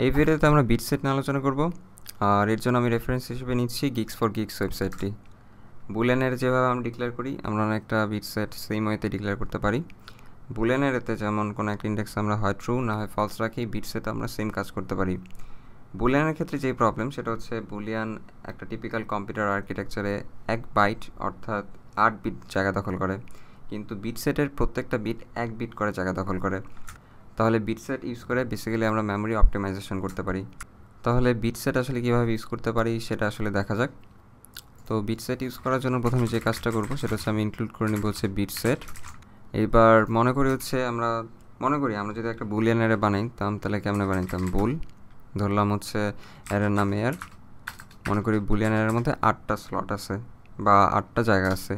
এই ভিডিওতে আমরা বিট সেট নিয়ে আলোচনা করব, আর এর জন্য আমি রেফারেন্স হিসেবে নিচ্ছি গিক্স ফর গিক্স ওয়েবসাইটটি বুলেনের যেভাবে আমরা ডিক্লেয়ার করি, আমরা অনেকটা বিট সেট সেম ওয়েতে ডিক্লেয়ার করতে পারি। বুলেনের এতে যেমন কোনো একটা ইন্ডেক্স আমরা হয় ট্রু না হয় ফলস রাখি বিট সেট আমরা সেম কাজ করতে পারি। বুলিয়ানের ক্ষেত্রে যেই প্রবলেম সেটা হচ্ছে বুলিয়ান একটা টিপিক্যাল কম্পিউটার আর্কিটেকচারে এক বাইট অর্থাৎ আট বিট জায়গা দখল করে। কিন্তু বিট সেটের প্রত্যেকটা বিট এক বিট করে জায়গা দখল করে। তাহলে বিট সেট ইউজ করে বেসিক্যালি আমরা মেমোরি অপটিমাইজেশন করতে পারি। তাহলে বিট সেট আসলে কীভাবে ইউজ করতে পারি সেটা আসলে দেখা যাক। তো বিট সেট ইউজ করার জন্য প্রথমে যে কাজটা করব সেটা হচ্ছে আমি ইনক্লুড করে নিব হচ্ছে বিট সেট এবার মনে করি হচ্ছে আমরা, মনে করি আমরা যদি একটা বুলিয়ান অ্যারে বানাইতাম তাহলে কেমনে বানাইতাম? বুল ধরলাম হচ্ছে অ্যারের নাম এয়ার মনে করি বুলিয়ান অ্যারের মধ্যে আটটা স্লট আছে বা আটটা জায়গা আছে।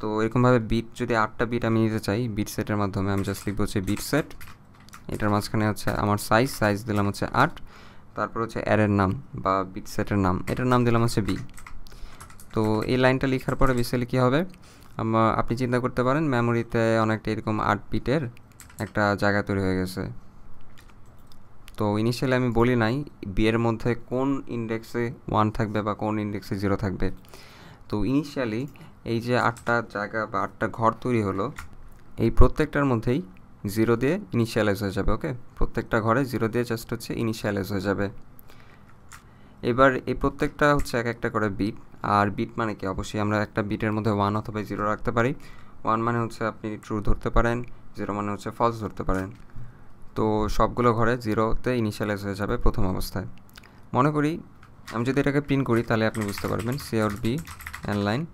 তো এরকমভাবে বিট যদি আটটা বিট আমি নিতে চাই বিট সেটের মাধ্যমে আমি জাস্ট লিখব হচ্ছে বিট সেট এটার মাঝখানে হচ্ছে আমার সাইজ সাইজ দিলাম হচ্ছে আট। তারপর হচ্ছে অ্যারের নাম বা বিট সেটের নাম। এটার নাম দিলাম হচ্ছে বি তো এই লাইনটা লেখার পরে বেসিক্যালি কী হবে? আপনি চিন্তা করতে পারেন মেমোরিতে অনেকটা এরকম আট বিটের একটা জায়গা তৈরি হয়ে গেছে। তো ইনিশিয়ালি আমি বলি নাই বিয়ের মধ্যে কোন ইন্ডেক্সে ওয়ান থাকবে বা কোন ইন্ডেক্সে জিরো থাকবে। তো ইনিশিয়ালি এই যে আটটা জায়গা বা আটটা ঘর তৈরি হলো, এই প্রত্যেকটার মধ্যেই জিরো দিয়ে ইনিশিয়ালাইজ হয়ে যাবে ওকে প্রত্যেকটা ঘরে জিরো দিয়ে জাস্ট হচ্ছে ইনিশিয়ালাইজ হয়ে যাবে। এবার এই প্রত্যেকটা হচ্ছে এক একটা করে বিট আর বিট মানে কি? অবশ্যই আমরা একটা বিটের মধ্যে ওয়ান অথবা জিরো রাখতে পারি। ওয়ান মানে হচ্ছে আপনি ট্রু ধরতে পারেন জিরো মানে হচ্ছে ফলস ধরতে পারেন। তো সবগুলো ঘরে জিরোতে ইনিশিয়ালাইজ হয়ে যাবে প্রথম অবস্থায়। মনে করি, আমি যদি এটাকে প্রিন্ট করি, তাহলে আপনি বুঝতে পারবেন C out B end line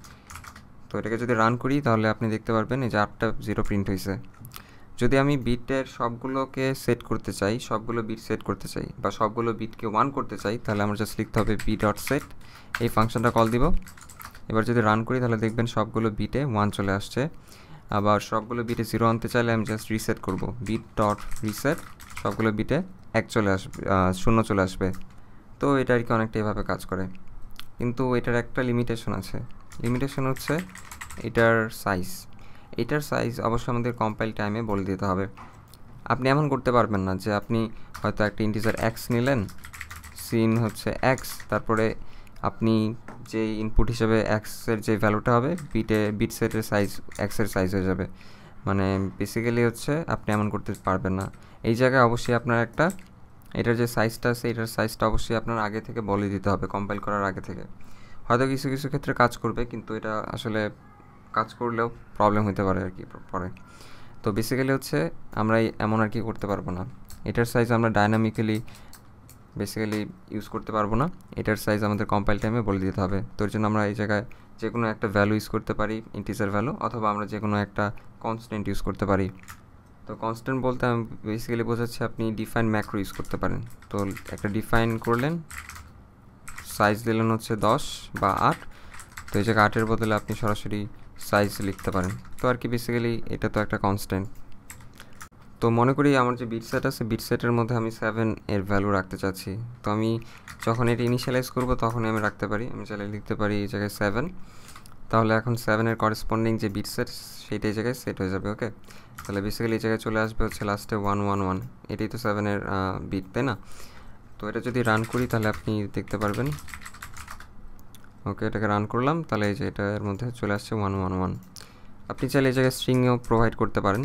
তো এটাকে যদি রান করি, তাহলে আপনি দেখতে পারবেন এই যে আটটা জিরো প্রিন্ট হয়েছে। যদি আমি বিটের সবগুলোকে সেট করতে চাই, সবগুলো বিট সেট করতে চাই বা সবগুলো বিটকে ওয়ান করতে চাই, তাহলে আমার জাস্ট লিখতে হবে বি ডট সেট এই ফাংশনটা কল দিব। এবার যদি রান করি, তাহলে দেখবেন সবগুলো বিটে ওয়ান চলে আসছে। আবার সবগুলো বিটে জিরো আনতে চাইলে আমি জাস্ট রিসেট করব। বিট ডট রিসেট সবগুলো বিটে এক চলে আসবে শূন্য চলে আসবে। তো এটা আর কি অনেকটা এভাবে কাজ করে। কিন্তু এটার একটা লিমিটেশন আছে। লিমিটেশন হচ্ছে এটার সাইজ এটার সাইজ অবশ্যই আমাদের কম্পাইল টাইমে বলে দিতে হবে। আপনি এমন করতে পারবেন না যে আপনি হয়তো একটা ইন্টিজার এক্স নিলেন সিন হচ্ছে এক্স তারপরে আপনি যে ইনপুট হিসেবে এক্সের যে ভ্যালুটা হবে বিটে বিট সেটের সাইজ এক্সের সাইজ হয়ে যাবে। মানে বেসিক্যালি হচ্ছে আপনি এমন করতে পারবেন না। এই জায়গায় অবশ্যই আপনার একটা, এটার যে সাইজটা আছে, এটার সাইজটা অবশ্যই আপনার আগে থেকে বলে দিতে হবে কম্পাইল করার আগে থেকে। হয়তো কিছু কিছু ক্ষেত্রে কাজ করবে, কিন্তু এটা আসলে কাজ করলেও প্রবলেম হতে পারে আর কি পরে। তো বেসিক্যালি হচ্ছে আমরা এমন আর কি করতে পারব না। এটার সাইজ আমরা ডায়নামিক্যালি বেসিক্যালি ইউজ করতে পারব না। এটার সাইজ আমাদের কম্পাইল টাইমে বলে দিতে হবে। তো তোর জন্য আমরা এই জায়গায় যে কোনো একটা ভ্যালু ইউজ করতে পারি ইন্টিজার ভ্যালু অথবা আমরা যে কোনো একটা কনস্ট্যান্ট ইউজ করতে পারি। তো কনস্ট্যান্ট বলতে আমি বেসিক্যালি বোঝাচ্ছি আপনি ডিফাইন ম্যাক্রো ইউজ করতে পারেন। তো একটা ডিফাইন করলেন সাইজ দিলেন হচ্ছে দশ বা আট। তো এই জায়গায় আটের বদলে আপনি সরাসরি সাইজ লিখতে পারেন। তো আর কি বেসিক্যালি এটা তো একটা কনস্ট্যান্ট তো মনে করি আমার যে বিট সেট আছে বিট সেটের মধ্যে আমি সেভেন এর ভ্যালু রাখতে চাচ্ছি। তো আমি যখন এটা ইনিশিয়ালাইজ করব তখনই আমি রাখতে পারি। আমি চাইলে লিখতে পারি এই জায়গায় সেভেন তাহলে এখন সেভেনের করেসপন্ডিং যে বিট সেট সেইটা এই জায়গায় সেট হয়ে যাবে ওকে তাহলে বেসিক্যালি এই জায়গায় চলে আসবে হচ্ছে লাস্টে ওয়ান ওয়ান ওয়ান এটাই তো সেভেনের বিট তাই না? তো এটা যদি রান করি তাহলে আপনি দেখতে পারবেন। ওকে, এটাকে রান করলাম, তাহলে এই যে এটা এর মধ্যে চলে আসছে ওয়ান ওয়ান ওয়ান আপনি চাইলে এই জায়গায় স্ট্রিংও প্রোভাইড করতে পারেন।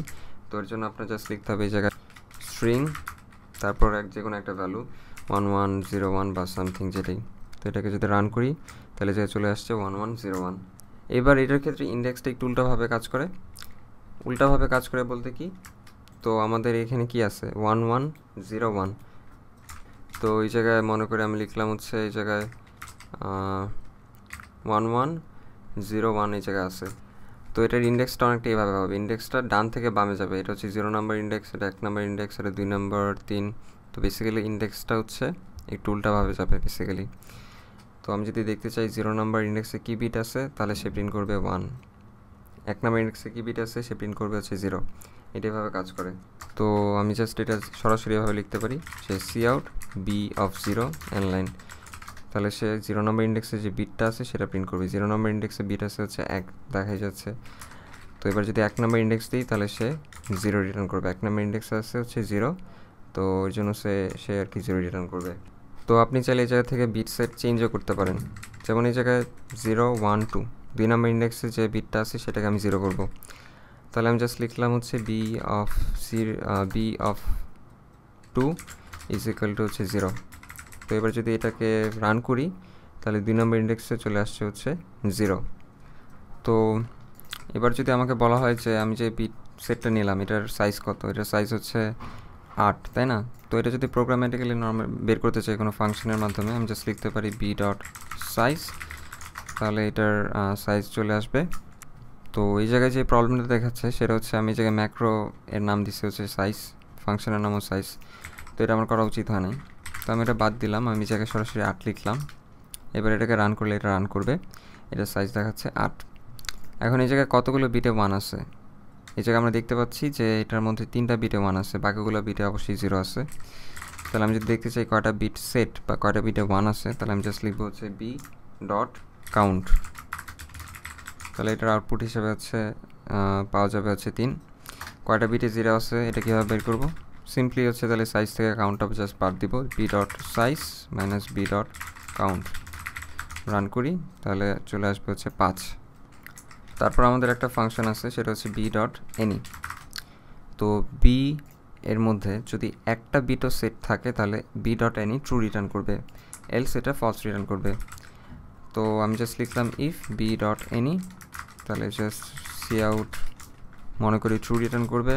তো এর জন্য আপনার জাস্ট লিখতে হবে এই জায়গায় স্ট্রিং তারপর এক যে কোনো একটা value one one zero one বা সামথিং যেটাই। তো এটাকে যদি রান করি, তাহলে যে চলে আসছে ওয়ান ওয়ান জিরো ওয়ান এবার এটার ক্ষেত্রে ইন্ডেক্সটা একটু উল্টাভাবে কাজ করে। উল্টাভাবে কাজ করে বলতে কি, তো আমাদের এখানে কি আছে? ওয়ান ওয়ান জিরো ওয়ান তো এই জায়গায় মনে করে আমি লিখলাম হচ্ছে এই জায়গায় ওয়ান ওয়ান জিরো ওয়ান এই জায়গায় আছে। তো এটার ইন্ডেক্সটা অনেকটা এইভাবে হবে। ইন্ডেক্সটা ডান থেকে বামে যাবে। এটা হচ্ছে জিরো নাম্বার ইন্ডেক্স এটা এক নাম্বার ইন্ডেক্স এটা দুই নাম্বার তিন। তো বেসিক্যালি ইন্ডেক্সটা হচ্ছে একটু উল্টাভাবে যাবে বেসিক্যালি তো আমি যদি দেখতে চাই জিরো নাম্বার ইন্ডেক্সে কী বিট আছে, তাহলে সে প্রিন্ট করবে ওয়ান এক নাম্বার ইন্ডেক্সে কী বিট আছে, সে প্রিন্ট করবে হচ্ছে জিরো এটা এভাবে কাজ করে। তো আমি জাস্ট এটা সরাসরি এভাবে লিখতে পারি। সে cout b of zero and line তাহলে সে জিরো নম্বর ইন্ডেক্সে যে বিটটা আছে সেটা প্রিন্ট করবে। জিরো নম্বর ইন্ডেক্সে বিট আছে হচ্ছে এক, দেখাই যাচ্ছে। তো এবার যদি এক নম্বর ইন্ডেক্স দিই, তাহলে সে জিরো রিটার্ন করবে। এক নম্বর ইন্ডেক্সে আছে হচ্ছে জিরো তো ওই জন্য সে সে আর কি জিরো রিটার্ন করবে। তো আপনি চাইলে এই জায়গা থেকে বিট সেট চেঞ্জও করতে পারেন। যেমন এই জায়গায় জিরো ওয়ান টু দুই নাম্বার ইন্ডেক্সে যে বিটটা আছে সেটাকে আমি জিরো করব। তাহলে আমি জাস্ট লিখলাম হচ্ছে b of c b of two is equal two হচ্ছে জিরো তো এবার যদি এটাকে রান করি, তাহলে দুই নম্বর ইন্ডেক্সে চলে আসছে হচ্ছে জিরো তো এবার যদি আমাকে বলা হয় যে আমি যে বিট সেটটা নিলাম, এটার সাইজ কত? এটার সাইজ হচ্ছে আট, তাই না? তো এটা যদি প্রোগ্রামেটিক্যালি নর্মাল বের করতে চাই কোনো ফাংশনের মাধ্যমে, আমি জাস্ট লিখতে পারি বি ডট সাইজ তাহলে এটার সাইজ চলে আসবে। তো এই জায়গায় যে প্রবলেমটা দেখাচ্ছে, সেটা হচ্ছে আমি এই জায়গায় ম্যাক্রো এর নাম দিচ্ছি হচ্ছে সাইজ ফাংশনের নামও সাইজ তো এটা আমার করা উচিত হয় নাই। আমি এটা বাদ দিলাম, আমি জায়গায় সরাসরি আট লিখলাম। এবার এটাকে রান করলে এটা রান করবে। এটা সাইজ দেখাচ্ছে আট। এখন এই জায়গায় কতগুলো বিটে ওয়ান আছে? এই জায়গায় আমরা দেখতে পাচ্ছি যে এটার মধ্যে তিনটা বিটে ওয়ান আছে, বাকিগুলো বিটে অবশ্যই জিরো আছে। তাহলে আমি যদি দেখতে চাই কয়টা বিট সেট বা কয়টা বিটে ওয়ান আছে, তাহলে আমি জাস্ট লিখব হচ্ছে বি ডট কাউন্ট তাহলে এটার আউটপুট হিসেবে হচ্ছে পাওয়া যাবে হচ্ছে তিন। কয়টা বিটে জিরো আছে, এটা কীভাবে বের করব? সিম্পলি হচ্ছে তাহলে সাইজ থেকে কাউন্ট অফ জাস্ট বাদ দিব b dot size minus b dot count run করি, তাহলে চলে আসবে হচ্ছে পাঁচ। তারপর আমাদের একটা ফাংশন আছে, সেটা হচ্ছে বি ডট এনি তো বি এর মধ্যে যদি একটা বিটও সেট থাকে, তাহলে b dot any true return করবে এলস এটা ফলস রিটার্ন করবে। তো আমি জাস্ট লিখলাম ইফ বি ডট এনি তাহলে জাস্ট সি আউট মনে করি ট্রু রিটার্ন করবে।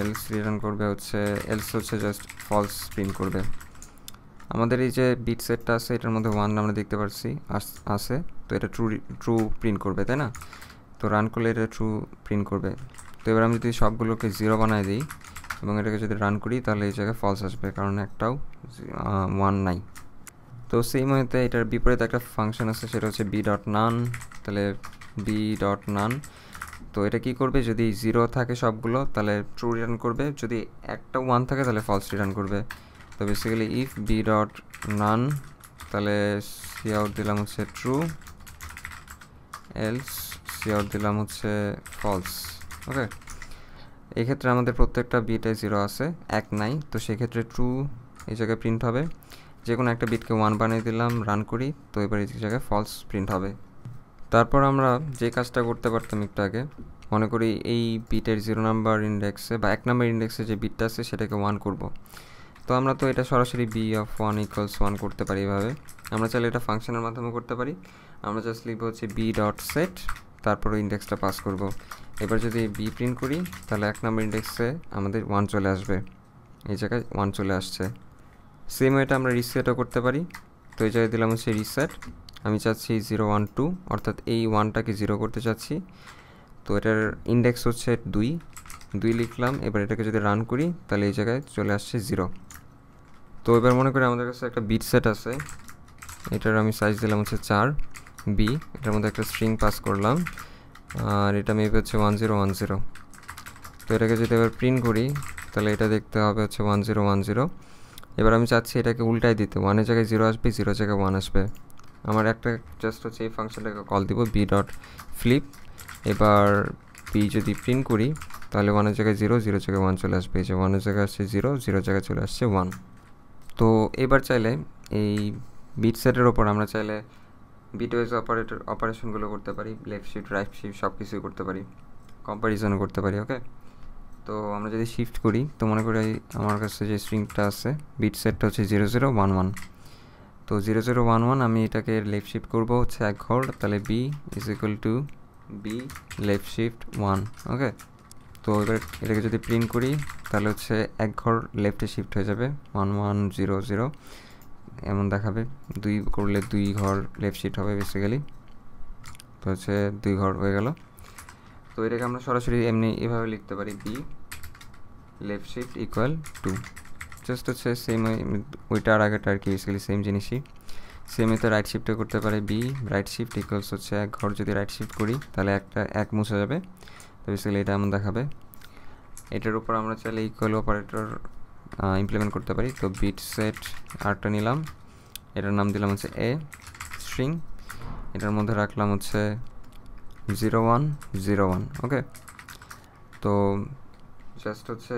এলস রিটার্ন করবে হচ্ছে এলস হচ্ছে জাস্ট ফলস প্রিন্ট করবে। আমাদের এই যে বিট সেটটা আছে, এটার মধ্যে ওয়ান আমরা দেখতে পাচ্ছি আছে। তো এটা ট্রু ট্রু প্রিন্ট করবে, তাই না? তো রান করলে এটা ট্রু প্রিন্ট করবে। তো এবার আমি যদি সবগুলোকে জিরো বানায় দিই, এবং এটাকে যদি রান করি, তাহলে এই জায়গায় ফলস আসবে, কারণ একটাও ওয়ান নাই। তো সেই মুহূর্তে এটার বিপরীতে একটা ফাংশন আছে, সেটা হচ্ছে বি ডট নান তাহলে বি ডট নান তো এটা কি করবে? যদি জিরো থাকে সবগুলো, তাহলে ট্রু রিটার্ন করবে। যদি একটা ওয়ান থাকে, তাহলে ফলস রিটার্ন করবে। তো basically if b dot none তাহলে সি আউট দিলাম হচ্ছে ট্রু এলস সি আউট দিলাম হচ্ছে ফলস ওকে এক্ষেত্রে আমাদের প্রত্যেকটা বিটে জিরো আছে, এক নাই। তো সেক্ষেত্রে ট্রু এই জায়গায় প্রিন্ট হবে। যে কোনো একটা বিটকে ওয়ান বানিয়ে দিলাম রান করি। তো এবার এই জায়গায় ফলস প্রিন্ট হবে। তারপর আমরা যে কাজটা করতে পারতাম একটু আগে, মনে করি এই বিটের জিরো নাম্বার ইন্ডেক্সে বা এক নাম্বার ইন্ডেক্সে যে বিটটা আছে সেটাকে ওয়ান করব। তো আমরা তো এটা সরাসরি b of one equals one করতে পারি এভাবে। আমরা চাইলে এটা ফাংশনের মাধ্যমে করতে পারি। আমরা জাস্ট লিখব হচ্ছে বি ডট সেট তারপর ইন্ডেক্সটা পাস করব। এবার যদি বি প্রিন্ট করি, তাহলে এক নম্বর ইন্ডেক্সে আমাদের ওয়ান চলে আসবে। এই জায়গায় ওয়ান চলে আসছে। সেম ওয়েটা আমরা রিসেটও করতে পারি। তো এই জায়গায় দিলাম হচ্ছে রিসেট আমি চাচ্ছি জিরো ওয়ান টু অর্থাৎ এই ওয়ানটাকে জিরো করতে চাচ্ছি। তো এটার ইন্ডেক্স হচ্ছে দুই। দুই লিখলাম, এবার এটাকে যদি রান করি, তাহলে এই জায়গায় চলে আসছে জিরো তো এবার মনে করি আমাদের কাছে একটা বিট সেট আছে। এটার আমি সাইজ দিলাম হচ্ছে চার বি এটার মধ্যে একটা স্ট্রিং পাস করলাম। আর এটা মেবি হচ্ছে ওয়ান জিরো ওয়ান জিরো তো এটাকে যদি এবার প্রিন্ট করি, তাহলে এটা দেখতে হবে হচ্ছে ওয়ান জিরো ওয়ান জিরো এবার আমি চাচ্ছি এটাকে উল্টাই দিতে। ওয়ানের জায়গায় জিরো আসবে জিরো জায়গায় ওয়ান আসবে। আমার একটা জাস্ট হচ্ছে এই ফাংশনটাকে কল দিব বি ডট ফ্লিপ এবার বি যদি প্রিন্ট করি, তাহলে ওয়ানের জায়গায় জিরো জিরো জায়গায় ওয়ান চলে আসবে। এই যে ওয়ানের জায়গায় আসছে জিরো জিরো জায়গায় চলে আসছে ওয়ান তো এবার চাইলে এই বিট সেটের ওপর আমরা চাইলে বিটওয়েজ অপারেটর অপারেশনগুলো করতে পারি লেফট শিফট রাইট শিফট সব কিছুই করতে পারি কম্পারিজনও করতে পারি ওকে তো আমরা যদি শিফট করি, তো মনে করি আমার কাছে যে স্ট্রিংটা আছে বিট সেটটা হচ্ছে জিরো জিরো ওয়ান ওয়ান তো জিরো জিরো ওয়ান ওয়ান আমি এটাকে লেফট শিফট করব, হচ্ছে এক ঘর, তাহলে b is equal to b left shift one okay তো এবার এটাকে যদি প্রিন্ট করি, তাহলে হচ্ছে এক ঘর লেফটে শিফট হয়ে যাবে ওয়ান ওয়ান জিরো জিরো এমন দেখাবে। দুই করলে দুই ঘর লেফট শিফট হবে বেসিক্যালি তো হচ্ছে দুই ঘর হয়ে গেল। তো এটাকে আমরা সরাসরি এমনি এভাবে লিখতে পারি b left shift equal to just হচ্ছে সেম ওইটা আর আগেটা আর কি বেসিক্যালি সেম জিনিসই। সেম এতে রাইট শিফটে করতে পারে বি রাইট শিফট ইকুয়ালস হচ্ছে এক ঘর যদি রাইট শিফট করি, তাহলে একটা, এক মুছে যাবে। তো বেসিক্যালি এটা এমন দেখাবে। এটার উপর আমরা চাইলে ইকুয়াল অপারেটর ইমপ্লিমেন্ট করতে পারি। তো বিট সেট আরটা নিলাম। এটার নাম দিলাম হচ্ছে এ স্ট্রিং এটার মধ্যে রাখলাম হচ্ছে zero one zero one okay তো জাস্ট হচ্ছে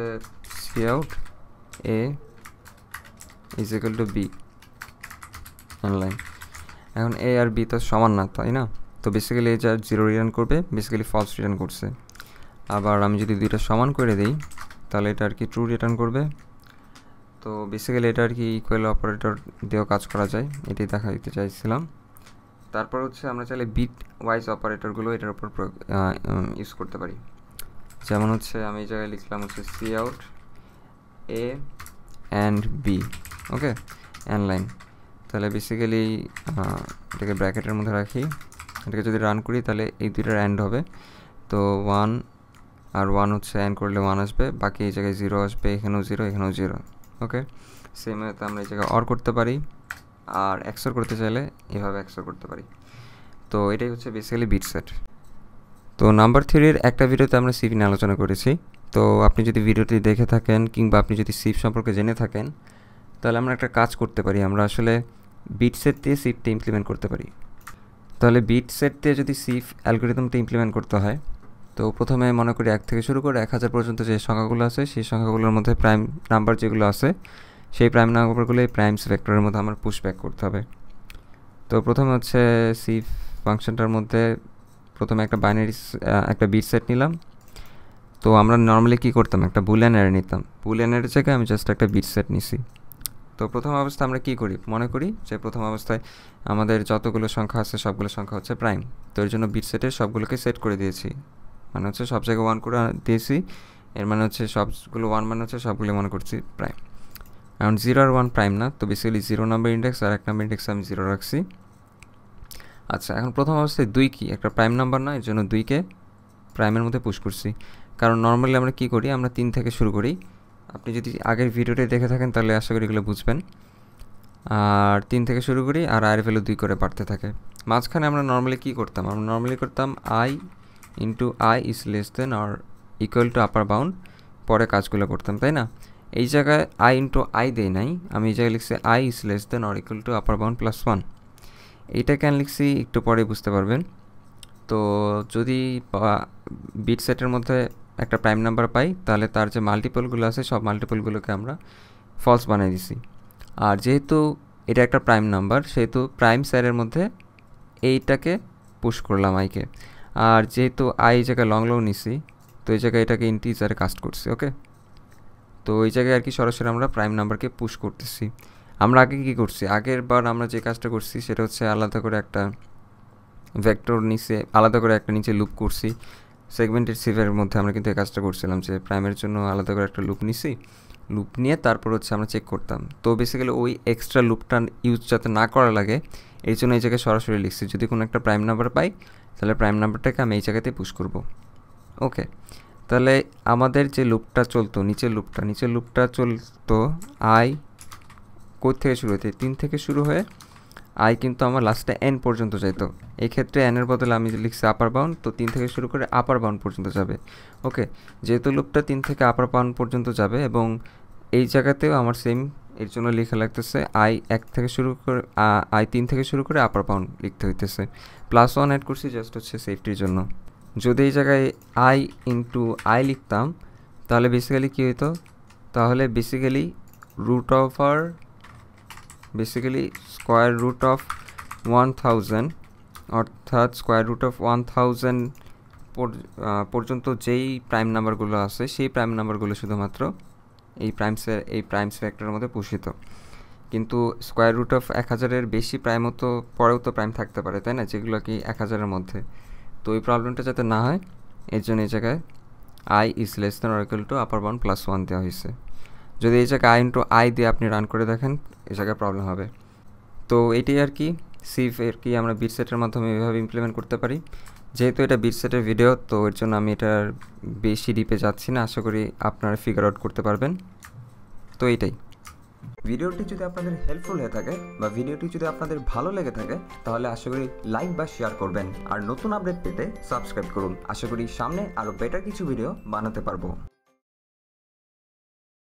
cout a is equal to b online এখন এ আর বি তো সমান না, তাই না? তো বেসিক্যালি এ যা জিরো রিটার্ন করবে বেসিক্যালি ফলস রিটার্ন করছে। আবার আমি যদি দুইটা সমান করে দিই, তাহলে এটা আর কি ট্রু রিটার্ন করবে। তো বেসিক্যালি এটা আর কি ইকুয়াল অপারেটর দিয়েও কাজ করা যায়, এটাই দেখা দিতে চাইছিলাম। তারপর হচ্ছে আমরা চাইলে বিট ওয়াইজ অপারেটরগুলো এটার উপর ইউজ করতে পারি। যেমন হচ্ছে আমি এই জায়গায় লিখলাম হচ্ছে cout a and b okay and line তাহলে বেসিক্যালি এটাকে ব্র্যাকেটের মধ্যে রাখি। এটাকে যদি রান করি, তাহলে এই দুইটার অ্যান্ড হবে। তো ওয়ান আর ওয়ান হচ্ছে অ্যান্ড করলে ওয়ান আসবে। বাকি এই জায়গায় জিরো আসবে, এখানেও জিরো এখানেও জিরো ওকে সেম হয়তো আমরা এই জায়গায় অর করতে পারি। আর এক্সর করতে চাইলে এভাবে এক্সর করতে পারি। তো এটাই হচ্ছে বেসিক্যালি বিট সেট তো নাম্বার থ্রির একটা ভিডিওতে আমরা সিফ নিয়ে আলোচনা করেছি। তো আপনি যদি ভিডিওটি দেখে থাকেন কিংবা আপনি যদি সিফ সম্পর্কে জেনে থাকেন, তাহলে আমরা একটা কাজ করতে পারি। আমরা আসলে বিট সেট দিয়ে সিফটা ইমপ্লিমেন্ট করতে পারি। তাহলে বিট সেট দিয়ে যদি সিফ অ্যালগোরিদমটা ইমপ্লিমেন্ট করতে হয়, তো প্রথমে মনে করি এক থেকে শুরু করে এক হাজার পর্যন্ত যে সংখ্যাগুলো আছে, সেই সংখ্যাগুলোর মধ্যে প্রাইম নাম্বার যেগুলো আছে, সেই প্রাইম নাম্বারগুলো এই প্রাইমস ভেক্টরের মধ্যে আমার পুশ ব্যাক করতে হবে। তো প্রথমে হচ্ছে সিফ ফাংশনটার মধ্যে প্রথমে একটা বাইনারি একটা বিট সেট নিলাম। তো আমরা নর্মালি কী করতাম? একটা বুলিয়ান অ্যারে নিতাম। বুলিয়ান অ্যারের জায়গায় আমি জাস্ট একটা বিট সেট নিছি। তো প্রথম অবস্থায় আমরা কী করি? মনে করি যে প্রথম অবস্থায় আমাদের যতগুলো সংখ্যা আছে, সবগুলো সংখ্যা হচ্ছে প্রাইম তো এর জন্য বিট সেটের সবগুলোকে সেট করে দিয়েছি। মানে হচ্ছে সব জায়গায় ওয়ান করে দিয়েছি। এর মানে হচ্ছে সবগুলো ওয়ান মানে হচ্ছে সবগুলো মনে করছি প্রাইম এখন জিরো আর ওয়ান প্রাইম না, তো বেসিক্যালি জিরো নাম্বার ইন্ডেক্স আর এক নাম্বার ইন্ডেক্স আমি জিরো রাখছি। আচ্ছা এখন প্রথম অবস্থায় দুই কি? একটা প্রাইম নাম্বার না, এর জন্য দুইকে প্রাইমের মধ্যে পুশ করছি। কারণ নর্মালি আমরা কি করি, আমরা তিন থেকে শুরু করি। আপনি যদি আগের ভিডিওটাই দেখে থাকেন, তাহলে আশা করি এগুলো বুঝবেন। আর তিন থেকে শুরু করি, আর আয়ের ভ্যালু দুই করে বাড়তে থাকে। মাঝখানে আমরা নর্মালি কী করতাম? আমরা নর্মালি করতাম i into i is less than or equal to upper bound পরে কাজগুলো করতাম, তাই না? এই জায়গায় আই ইন্টু আই দেই নাই। আমি এই জায়গায় লিখছি i is less than or equal to upper bound plus one এইটা কেন লিখছি, একটু পরে বুঝতে পারবেন। তো যদি বিট সেটের মধ্যে একটা প্রাইম নাম্বার পাই, তাহলে তার যে মাল্টিপলগুলো আছে, সব মাল্টিপলগুলোকে আমরা ফলস বানিয়ে দিছি। আর যেহেতু এটা একটা প্রাইম নাম্বার সেহেতু প্রাইম স্যারের মধ্যে এইটাকে পুশ করলাম আইকে আর যেহেতু আই এই জায়গায় লং লং নিছি, তো এই জায়গায় এটাকে ইন্টিজারে কাস্ট করছি ওকে তো ওই জায়গায় আর কি সরাসরি আমরা প্রাইম নাম্বারকে পুশ করতেছি। আমরা আগে কী করছি? আগের বার আমরা যে কাজটা করছি, সেটা হচ্ছে আলাদা করে একটা ভেক্টর নিচে, আলাদা করে একটা নিচে লুপ করছি। সেগমেন্টেড সিভের মধ্যে আমরা কিন্তু এই কাজটা করছিলাম যে প্রাইমের জন্য আলাদা করে একটা লুপ নিছি। লুপ নিয়ে তারপর হচ্ছে আমরা চেক করতাম। তো বেসিক্যালি ওই এক্সট্রা লুপটা ইউজ যাতে না করা লাগে, এই জন্য এই জায়গায় সরাসরি লিখছি, যদি কোনো একটা প্রাইম নাম্বার পাই, তাহলে প্রাইম নাম্বারটাকে আমি এই জায়গাতে পুশ করব। ওকে তাহলে আমাদের যে লুপটা চলতো, নিচের লুপটা নিচের লুপটা চলতো আই কোথ থেকে শুরু হতে তিন থেকে শুরু হয়ে আই কিন্তু আমার লাস্টে এন পর্যন্ত যেত এই ক্ষেত্রে এনের বদলে আমি লিখছি আপার বাউন্ড তো তিন থেকে শুরু করে আপার বাউন্ড পর্যন্ত যাবে। ওকে যেহেতু লুপটা তিন থেকে আপার বাউন্ড পর্যন্ত যাবে এবং এই জায়গাতেও আমার সেম এর জন্য লেখা লাগতেছে আই এক থেকে শুরু করে আই তিন থেকে শুরু করে আপার বাউন্ড লিখতে হইতেছে। প্লাস ওয়ান অ্যাড করছি জাস্ট হচ্ছে সেফটির জন্য। যদি এই জায়গায় আই ইন্টু আই লিখতাম, তাহলে বেসিক্যালি কী হতো তাহলে basically root of or square root of one thousand অর্থাৎ square root of one thousand পর্যন্ত যেই প্রাইম নাম্বারগুলো আছে, সেই প্রাইম নাম্বারগুলো শুধুমাত্র এই প্রাইমসের এই প্রাইমস ফ্যাক্টরের মধ্যে পোষিত। কিন্তু স্কোয়ার রুট অফ এক হাজারের বেশি প্রাইমও তো, পরেও তো প্রাইম থাকতে পারে, তাই না? যেগুলো কি এক হাজারের মধ্যে। তো ওই প্রবলেমটা যাতে না হয়, এর জন্য এই জায়গায় i is less than or equal to upper bound plus one দেওয়া হয়েছে। যদি এই জায়গায় আই ইন্টু আই দিয়ে আপনি রান করে দেখেন, এই জায়গায় প্রবলেম হবে। তো এটাই আর কি সিফ এর কি আমরা বিট সেটের মাধ্যমে এভাবে ইমপ্লিমেন্ট করতে পারি। যেহেতু এটা বিট সেটের ভিডিও তো এর জন্য আমি এটার বেশি ডিপে যাচ্ছি না, আশা করি আপনারা ফিগার আউট করতে পারবেন। তো এইটাই ভিডিওটি যদি আপনাদের হেল্পফুল হয়ে থাকে বা ভিডিওটি যদি আপনাদের ভালো লেগে থাকে, তাহলে আশা করি লাইক বা শেয়ার করবেন। আর নতুন আপডেট পেতে সাবস্ক্রাইব করুন। আশা করি সামনে আরও বেটার কিছু ভিডিও বানাতে পারব।